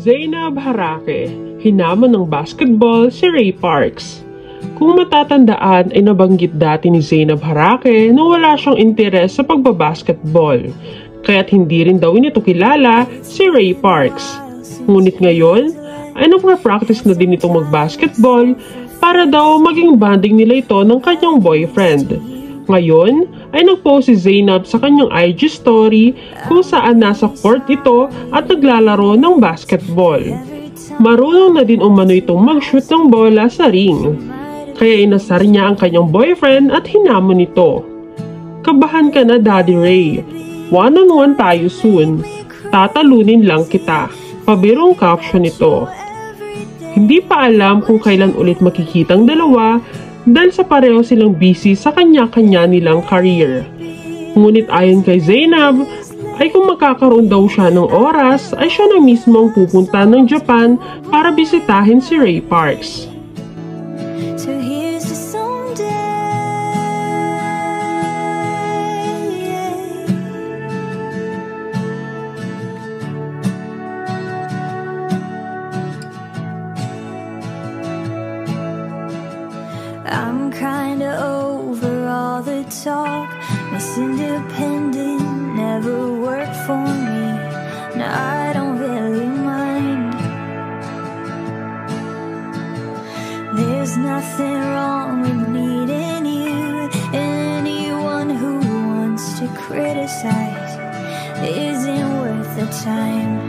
Zainab Harake, hinaman ng basketball si Ray Parks. Kung matatandaan ay nabanggit dati ni Zainab Harake na wala siyang interes sa pagbabasketball, kaya't hindi rin daw nito kilala si Ray Parks. Ngunit ngayon ay nagpa-practice na din itong magbasketball para daw maging banding nila ito ng kanyang boyfriend. Ngayon ay nagpost si Zainab sa kanyang IG story kung saan nasa court ito at naglalaro ng basketball. Marunong na din umano itong mag-shoot ng bola sa ring. Kaya inasar niya ang kanyang boyfriend at hinamon nito. Kabahan ka na Daddy Ray. One-on-one tayo soon. Tatalunin lang kita. Pabirong caption ito. Hindi pa alam kung kailan ulit makikitang dalawa dahil sa pareho silang busy sa kanya-kanya nilang career. Ngunit ayon kay Zainab, ay kung magkakaroon daw siya ng oras, ay siya na mismo ang pupunta ng Japan para bisitahin si Ray Parks. So I'm kinda over all the talk. Miss Independent never worked for me. No, I don't really mind. There's nothing wrong with needing you. Anyone who wants to criticize isn't worth the time.